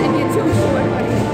and you're too short.